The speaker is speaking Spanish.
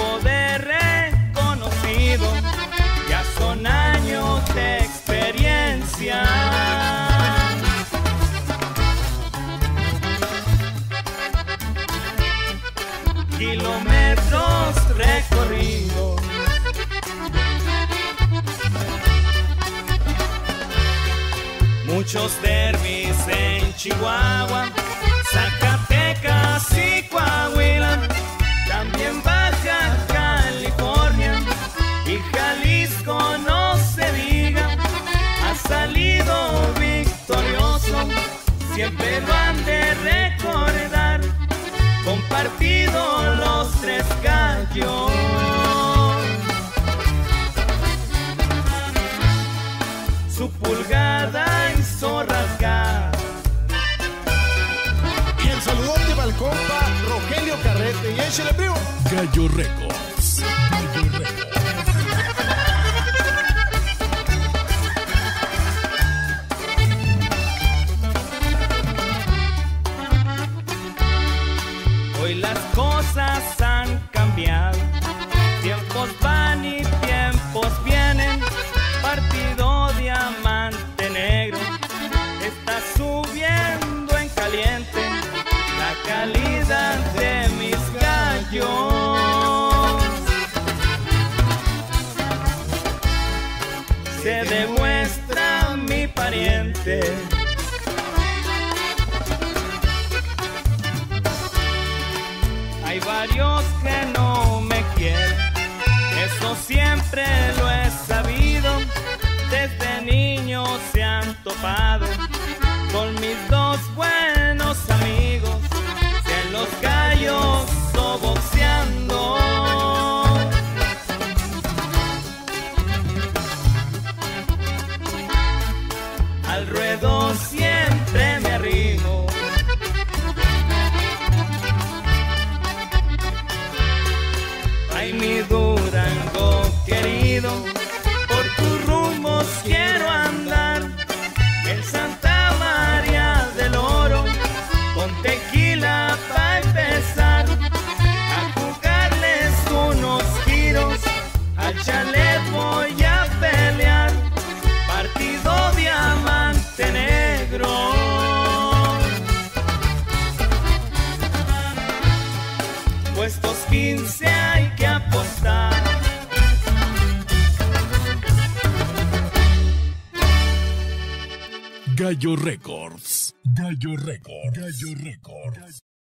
poder reconocido. Ya son años de experiencia. Kilómetros recorridos. Muchos derbis en Chihuahua, Zacatecas y Coahuila. Siempre lo han de recordar, compartido los tres gallos. Su pulgada hizo rasgar. Y el saludote va al compa Rogelio Carrete. Y échale primo. Gallo Records. Cosas han cambiado, tiempos van y tiempos vienen. Partido diamante negro está subiendo en caliente la calidad de mis gallos. Se demuestra mi pariente. Hay varios que no me quieren, eso siempre lo he sabido. Desde niño se han topado con mis dos buenos amigos, en los gallos o boxeando. Al ruedo puestos 15 hay que apostar. Gallo Records. Gallo Records. Gallo Records.